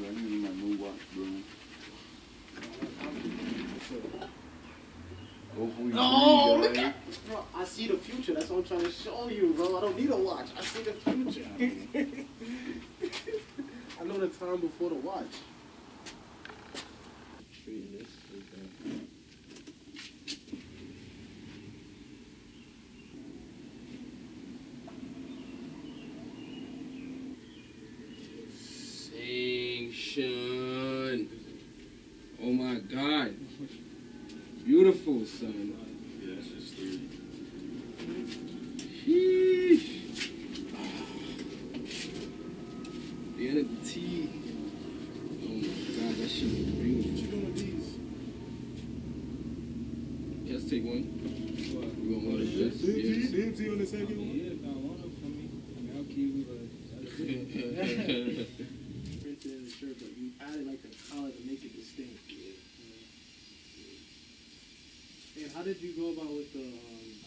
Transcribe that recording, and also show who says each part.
Speaker 1: bro. I need my new watch, bro. Hopefully,
Speaker 2: look at bro. I see the future. That's what I'm trying to show you, bro. I don't need a watch. I see the future. I know the time before the watch.
Speaker 3: Sanction. Oh my God. Beautiful, son.
Speaker 1: Yeah, that's just three.
Speaker 3: Sheesh. The end of the T. Oh my God, that shit was beautiful.
Speaker 2: What you doing with these?
Speaker 3: Just take one. You want one of this? Yes.
Speaker 2: DMT on the second one.
Speaker 4: Yeah, if I want them for me, I mean, I'll keep it, but
Speaker 2: Printed in the shirt, but you added like the color to make it distinct. Yeah. And how did you go about with the? Um,